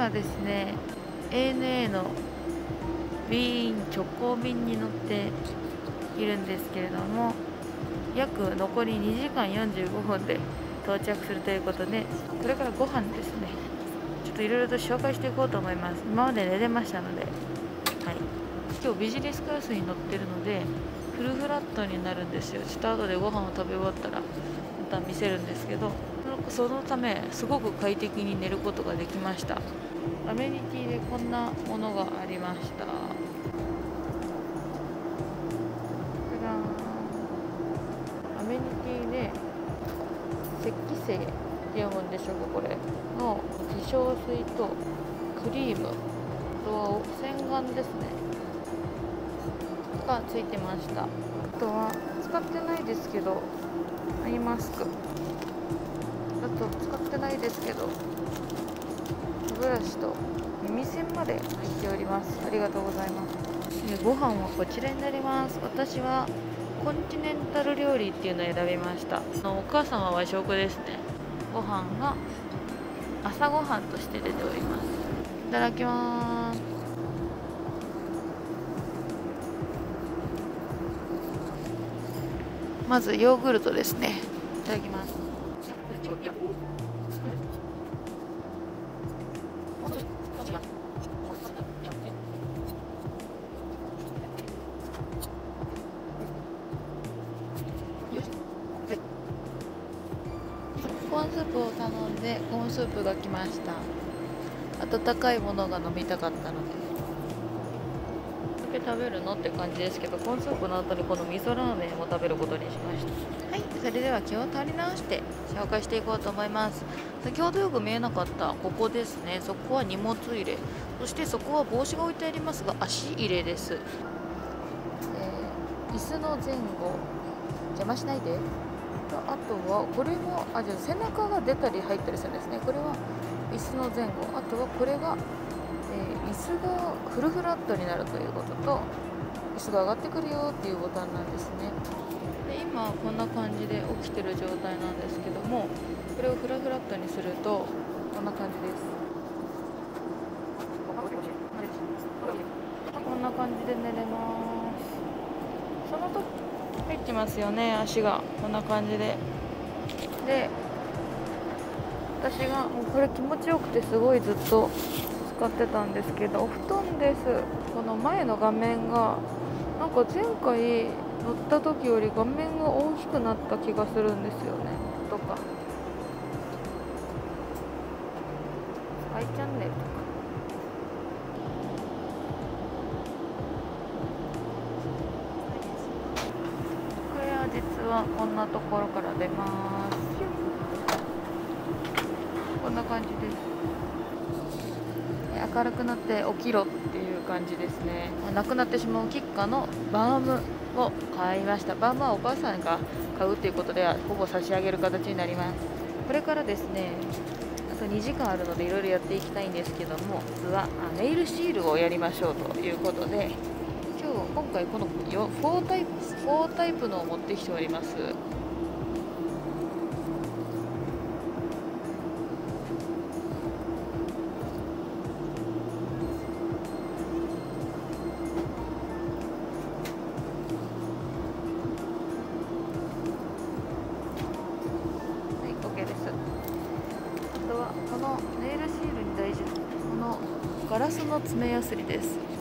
今ですね ANA のウィーン直行便に乗っているんですけれども約残り2時間45分で到着するということでこれからご飯ですね。ちょっといろいろと紹介していこうと思います。今まで寝れましたのではい。今日ビジネスクラスに乗ってるのでフルフラットになるんですよ。ちょっと後でご飯を食べ終わったらまた見せるんですけどそのためすごく快適に寝ることができました。アメニティでこんなものがありました。アメニティで石器製って読むんでしょうかこれ。の化粧水とクリーム。あとは洗顔ですね。がついてました。あとは使ってないですけどアイマスク。と使ってないですけど歯ブラシと耳栓まで入っております。ありがとうございます。ご飯はこちらになります。私はコンチネンタル料理っていうのを選びました。お母様は和食ですね。ご飯が朝ごはんとして出ております。いただきます。まずヨーグルトですね。いただきますーンスープを頼んでコーンスープが来ました。温かいものが飲みたかったので。食べるのって感じですけどコーンスープの後にこの味噌ラーメンも食べることにしました。はいそれでは気を取り直して紹介していこうと思います。先ほどよく見えなかったここですね。そこは荷物入れ。そしてそこは帽子が置いてありますが足入れです、えー、椅子の前後邪魔しないであとはこれもあじゃ背中が出たり入ったりするんですね。これは椅子の前後。あとはこれが、えー、椅子がフルフラットになるということと椅子が上がってくるよっていうボタンなんですね。で今こんな感じで起きてる状態なんですけどもこれをフラフラットにするとこんな感じです。こんな感じで寝れます。その時入ってますよね足が。こんな感じで。で私がもうこれ気持ちよくてすごいずっと使ってたんですけどお布団です。この前の画面がなんか前回乗った時より画面が大きくなった気がするんですよね。とか。i チャンネルとかはこんなところから出ます。こんな感じです。明るくなって起きろっていう感じですね。なくなってしまうキッカのバームを買いました。バームはお母さんが買うっていうことではほぼ差し上げる形になります。これからですねあと2時間あるのでいろいろやっていきたいんですけどもまずはネイルシールをやりましょうということで今回この4タイプ4タイプのを持ってきております。このネイルシールに大事なこのガラスの爪やすりです。